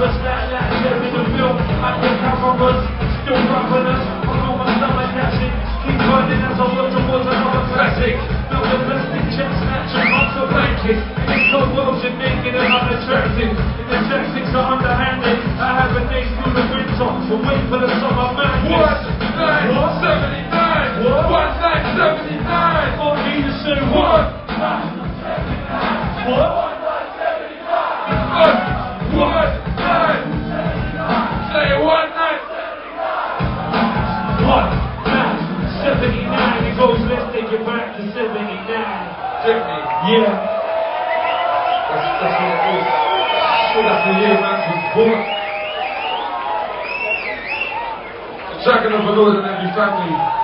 cancerous. That that there in the film. I the cameras, still rapping us. I my stomach. Keep burning as I work towards another classic. The unattractive. The tactics are underhanded. I have a through the winter. But wait for the summer madness. What? seventy nine. What? One nine seventy nine. For me to say One. what? What? 79. It goes, let's take it back to 79. Jimmy. Yeah. That's, that's what it. Sure, that's the year man was born. The track and overload in every family.